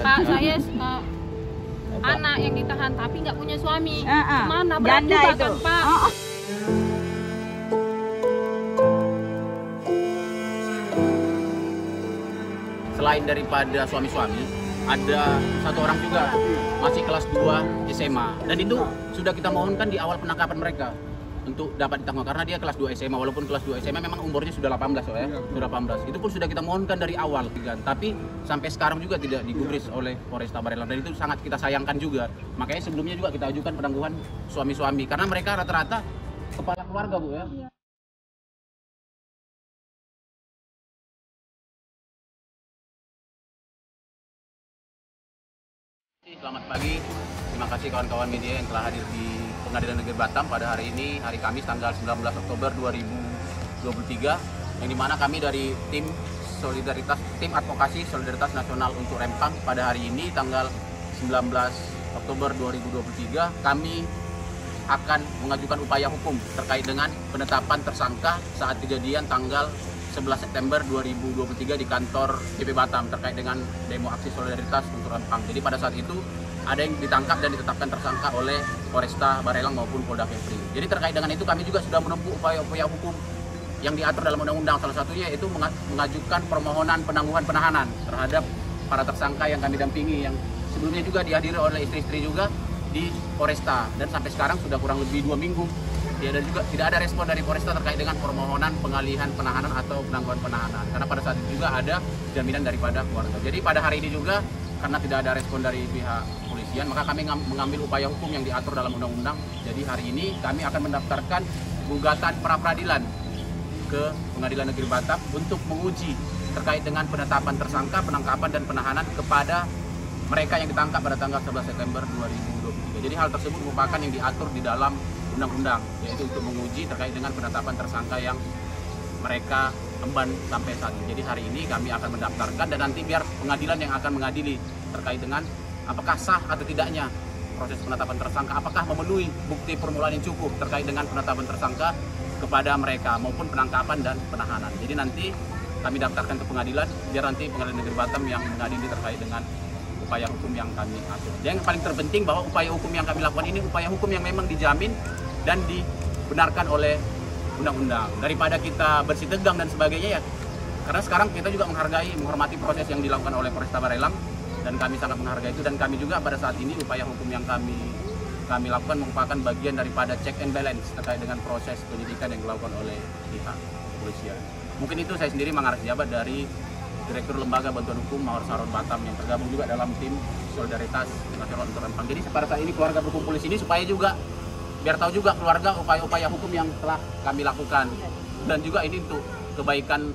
Pak saya uh, anak yang ditahan tapi nggak punya suami. Ah, ah. Mana berat Janda juga itu. kan Pak? Oh, oh. selain daripada suami-suami ada satu orang juga masih kelas 2 SMA dan itu sudah kita mohonkan di awal penangkapan mereka untuk dapat ditangkap karena dia kelas 2 SMA walaupun kelas 2 SMA memang umurnya sudah 18 oh ya sudah 18 itu pun sudah kita mohonkan dari awal kan tapi sampai sekarang juga tidak digubris oleh Polresta Barelang dan itu sangat kita sayangkan juga. Makanya sebelumnya juga kita ajukan penangguhan suami-suami karena mereka rata-rata kepala keluarga bu ya Selamat pagi, terima kasih kawan-kawan media yang telah hadir di Pengadilan Negeri Batam pada hari ini, hari Kamis tanggal 19 Oktober 2023, yang di mana kami dari tim solidaritas, tim advokasi solidaritas nasional untuk Rempang pada hari ini tanggal 19 Oktober 2023, kami akan mengajukan upaya hukum terkait dengan penetapan tersangka saat kejadian tanggal 11 September 2023 di kantor DP Batam terkait dengan demo aksi solidaritas untuk Rempang. Jadi pada saat itu ada yang ditangkap dan ditetapkan tersangka oleh Polresta Barelang maupun Polda Kepri. Jadi terkait dengan itu kami juga sudah menempuh upaya-upaya hukum yang diatur dalam undang-undang. Salah satunya menga- mengajukan permohonan penangguhan penahanan terhadap para tersangka yang kami dampingi yang sebelumnya juga dihadiri oleh istri-istri juga di Polresta dan sampai sekarang sudah kurang lebih dua minggu tidak ada juga tidak ada respon dari Polresta terkait dengan permohonan pengalihan penahanan atau penangguhan penahanan karena pada saat itu juga ada jaminan daripada keluarga. Jadi pada hari ini juga karena tidak ada respon dari pihak kepolisian maka kami ngam- mengambil upaya hukum yang diatur dalam undang-undang. Jadi hari ini kami akan mendaftarkan gugatan pra peradilan ke Pengadilan Negeri Batam untuk menguji terkait dengan penetapan tersangka, penangkapan dan penahanan kepada mereka yang ditangkap pada tanggal 11 September 2023. Jadi hal tersebut merupakan yang diatur di dalam undang-undang yaitu untuk menguji terkait dengan penetapan tersangka yang mereka emban sampai saat ini. Jadi hari ini kami akan mendaftarkan dan nanti biar pengadilan yang akan mengadili terkait dengan apakah sah atau tidaknya proses penetapan tersangka, apakah memenuhi bukti permulaan yang cukup terkait dengan penetapan tersangka kepada mereka maupun penangkapan dan penahanan. Jadi nanti kami daftarkan ke pengadilan biar nanti pengadilan negeri Batam yang mengadili terkait dengan upaya hukum yang kami atur. Yang paling terpenting bahwa upaya hukum yang kami lakukan ini upaya hukum yang memang dijamin dan dibenarkan oleh undang-undang. Daripada kita bersih tegang dan sebagainya ya. Karena sekarang kita juga menghargai, menghormati proses yang dilakukan oleh Polresta Barelang dan kami sangat menghargai itu dan kami juga pada saat ini upaya hukum yang kami kami lakukan merupakan bagian daripada check and balance terkait dengan proses penyidikan yang dilakukan oleh pihak kepolisian. Mungkin itu saya sendiri Mangaras Jabat dari Direktur Lembaga Bantuan Hukum Mawar Sarot Batam yang tergabung juga dalam tim Solidaritas Nasional untuk Rempang. Jadi pada saat ini keluarga berkumpul di sini supaya juga biar tahu juga keluarga upaya-upaya hukum yang telah kami lakukan dan juga ini untuk kebaikan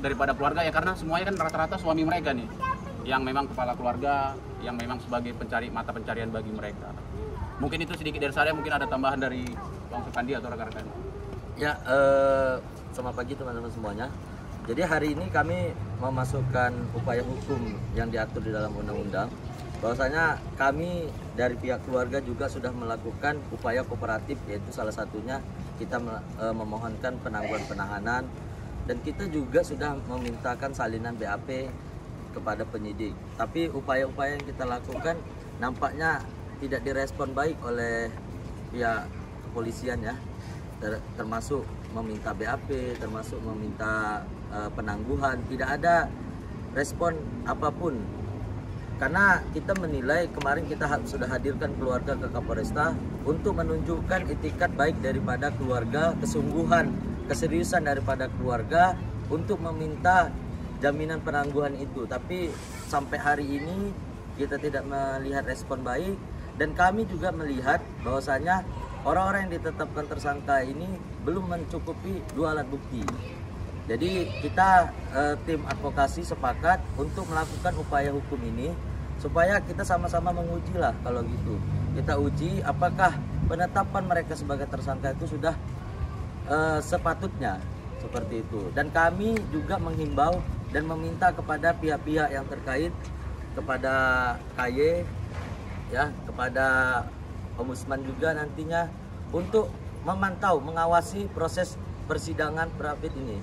daripada keluarga ya karena semuanya kan rata-rata suami mereka nih yang memang kepala keluarga yang memang sebagai pencari mata pencarian bagi mereka. Mungkin itu sedikit dari saya, mungkin ada tambahan dari Bang Sukandi atau rekan-rekan. Ya, eh, selamat pagi teman-teman semuanya. Jadi hari ini kami memasukkan upaya hukum yang diatur di dalam undang-undang. Bahwasanya kami dari pihak keluarga juga sudah melakukan upaya kooperatif, yaitu salah satunya kita eh, memohonkan penangguhan penahanan dan kita juga sudah memintakan salinan BAP kepada penyidik. Tapi upaya-upaya yang kita lakukan nampaknya tidak direspon baik oleh pihak kepolisian ya ter- termasuk meminta BAP, termasuk meminta eh, penangguhan, tidak ada respon apa pun. Karena kita menilai kemarin kita sudah hadirkan keluarga ke Kapolresta untuk menunjukkan itikat baik daripada keluarga, kesungguhan, keseriusan daripada keluarga untuk meminta jaminan penangguhan itu. Tapi sampai hari ini kita tidak melihat respon baik dan kami juga melihat bahwasanya orang-orang yang ditetapkan tersangka ini belum mencukupi dua alat bukti. Jadi kita eh, tim advokasi sepakat untuk melakukan upaya hukum ini supaya kita sama-sama menguji lah kalau gitu. Kita uji apakah penetapan mereka sebagai tersangka itu sudah eh, sepatutnya seperti itu. Dan kami juga menghimbau dan meminta kepada pihak-pihak yang terkait kepada KY ya kepada ombudsman juga nantinya untuk memantau mengawasi proses persidangan Prapit ini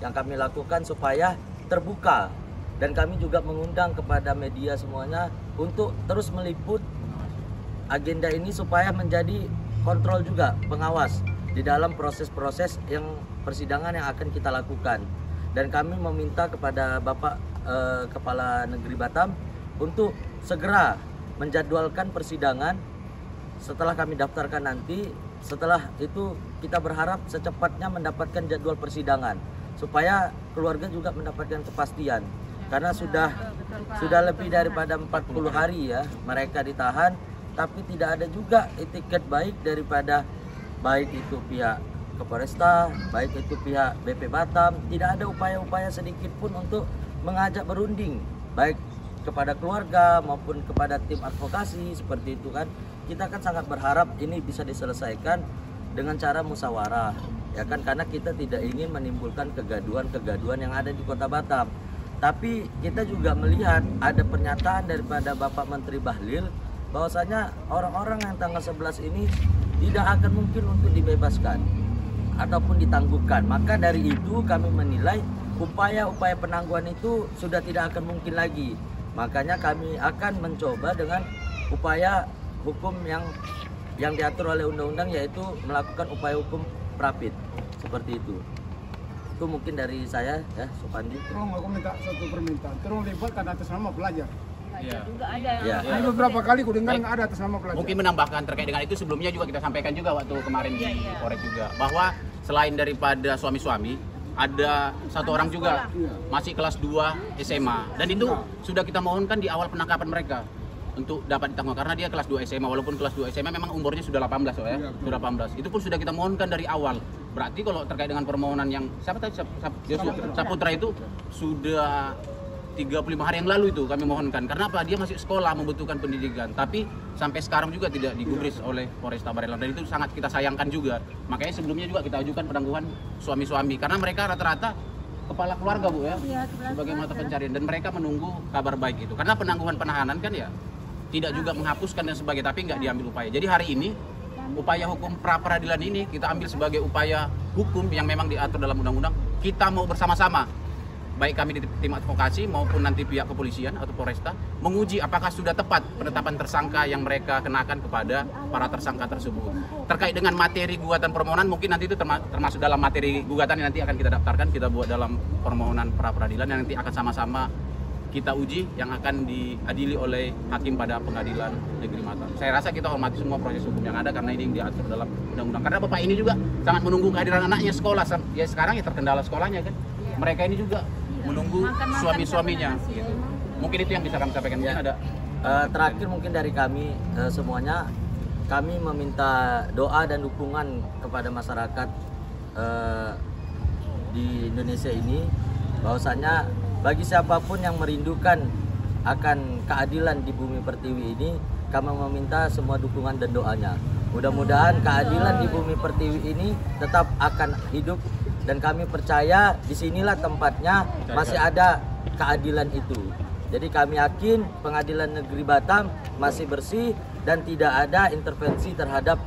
yang kami lakukan supaya terbuka dan kami juga mengundang kepada media semuanya untuk terus meliput agenda ini supaya menjadi kontrol juga pengawas di dalam proses-proses yang persidangan yang akan kita lakukan. Dan kami meminta kepada Bapak eh, Kepala Negeri Batam untuk segera menjadwalkan persidangan setelah kami daftarkan nanti. Setelah itu kita berharap secepatnya mendapatkan jadwal persidangan supaya keluarga juga mendapatkan kepastian karena sudah sudah lebih daripada 40 hari ya mereka ditahan tapi tidak ada juga etiket baik daripada baik itu pihak Kapolresta, baik itu pihak BP Batam, tidak ada upaya-upaya sedikit pun untuk mengajak berunding baik kepada keluarga maupun kepada tim advokasi seperti itu kan. Kita kan sangat berharap ini bisa diselesaikan dengan cara musyawarah ya kan karena kita tidak ingin menimbulkan kegaduhan-kegaduhan yang ada di Kota Batam. Tapi kita juga melihat ada pernyataan daripada Bapak Menteri Bahlil bahwasanya orang-orang yang tanggal 11 ini tidak akan mungkin untuk dibebaskan ataupun ditangguhkan. Maka dari itu kami menilai upaya-upaya penangguhan itu sudah tidak akan mungkin lagi. Makanya kami akan mencoba dengan upaya hukum yang yang diatur oleh undang-undang yaitu melakukan upaya hukum rapid seperti itu. Itu mungkin dari saya ya, Supandi. Tolong aku minta satu permintaan. Tolong libatkan atas nama pelajar. Iya. juga ada yang Ya. Ada beberapa kali ku dengar nggak ada atas nama pelajar. Mungkin menambahkan terkait dengan itu sebelumnya juga kita sampaikan juga waktu kemarin di Iya, iya. Polres juga bahwa selain daripada suami-suami ada satu orang juga Iya. masih kelas 2 SMA dan itu sudah kita mohonkan di awal penangkapan mereka untuk dapat ditanggung karena dia kelas 2 SMA walaupun kelas 2 SMA memang umurnya sudah 18 oh ya betul. sudah 18 itu pun sudah kita mohonkan dari awal berarti kalau terkait dengan permohonan yang siapa tadi? Sap- Sap- Yosua- Saputra. itu sudah 35 hari yang lalu itu kami mohonkan. Karena apa? Dia masih sekolah membutuhkan pendidikan. Tapi sampai sekarang juga tidak digubris oleh Polresta Barelang dan itu sangat kita sayangkan juga. Makanya sebelumnya juga kita ajukan penangguhan suami-suami. Karena mereka rata-rata kepala keluarga bu ya sebagai mata pencarian. Dan mereka menunggu kabar baik itu. Karena penangguhan penahanan kan ya tidak juga menghapuskan dan sebagainya tapi nggak diambil upaya. Jadi hari ini upaya hukum pra peradilan ini kita ambil sebagai upaya hukum yang memang diatur dalam undang-undang kita mau bersama-sama baik kami di tim advokasi maupun nanti pihak kepolisian atau Polresta menguji apakah sudah tepat penetapan tersangka yang mereka kenakan kepada para tersangka tersebut. Terkait dengan materi gugatan permohonan mungkin nanti itu terma- termasuk dalam materi gugatan yang nanti akan kita daftarkan kita buat dalam permohonan pra peradilan yang nanti akan sama-sama kita uji yang akan diadili oleh hakim pada pengadilan negeri Mataram. Saya rasa kita hormati semua proses hukum yang ada karena ini yang diatur dalam undang-undang. Karena bapak ini juga sangat menunggu kehadiran anaknya sekolah. Ya sekarang ya terkendala sekolahnya kan. Mereka ini juga menunggu Makan-makan suami-suaminya. Gitu. Mungkin itu yang bisa kami sampaikan. Mungkin Ya. ada Eh, terakhir mungkin dari kami eh, semuanya kami meminta doa dan dukungan kepada masyarakat eh, di Indonesia ini bahwasanya bagi siapa pun yang merindukan akan keadilan di bumi pertiwi ini kami meminta semua dukungan dan doanya. Mudah-mudahan keadilan di bumi pertiwi ini tetap akan hidup dan kami percaya di sinilah tempatnya masih ada keadilan itu. Jadi kami yakin pengadilan negeri Batam masih bersih dan tidak ada intervensi terhadap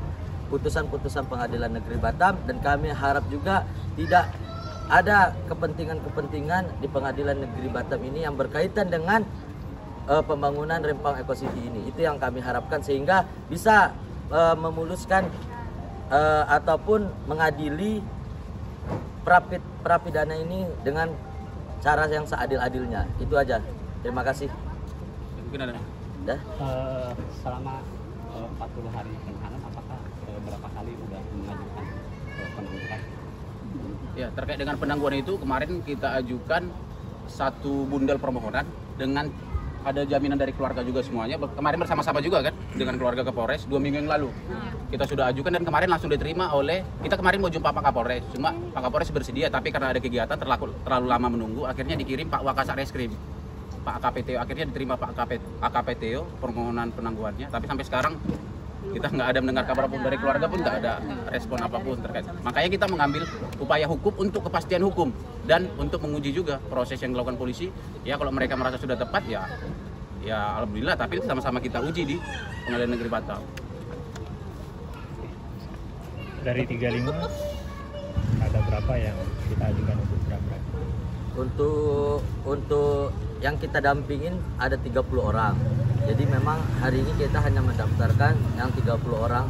putusan-putusan pengadilan negeri Batam dan kami harap juga tidak ada kepentingan-kepentingan di pengadilan negeri Batam ini yang berkaitan dengan eh, pembangunan Rempang Eco City ini. Itu yang kami harapkan sehingga bisa eh, memuluskan eh, ataupun mengadili perapid perapidana ini dengan cara yang seadil-adilnya. Itu aja. Terima kasih. mungkin ada. Dah. Eh, selama eh, 40 hari penahanan apakah eh, berapa kali udah mengajukan eh, penangguhan? Ya, terkait dengan penangguhan itu kemarin kita ajukan satu bundel permohonan dengan ada jaminan dari keluarga juga semuanya. Kemarin bersama-sama juga kan dengan keluarga Kapolres dua minggu yang lalu. Kita sudah ajukan dan kemarin langsung diterima oleh kita kemarin mau jumpa Pak Kapolres. Cuma Pak Kapolres bersedia tapi karena ada kegiatan terlalu terlalu lama menunggu akhirnya dikirim Pak Wakasat Reskrim. Pak AKPTO akhirnya diterima Pak AKP, AKPTO permohonan penangguhannya tapi sampai sekarang kita nggak ada mendengar kabar apa pun dari keluarga pun nggak ada respon apa pun terkait. Makanya kita mengambil upaya hukum untuk kepastian hukum dan untuk menguji juga proses yang dilakukan polisi. Ya kalau mereka merasa sudah tepat ya ya alhamdulillah. Tapi itu sama-sama kita uji di pengadilan negeri Batam. Dari 35 ada berapa yang kita ajukan untuk pra Untuk untuk yang kita dampingin ada 30 orang. Jadi memang hari ini kita hanya mendaftarkan yang 30 orang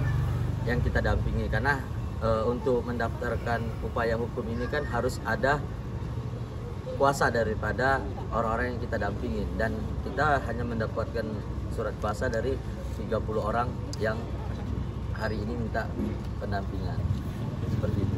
yang kita dampingi. Karena eh, untuk mendaftarkan upaya hukum ini kan harus ada kuasa daripada orang-orang yang kita dampingin dan kita hanya mendapatkan surat kuasa dari 30 orang yang hari ini minta pendampingan. Seperti itu.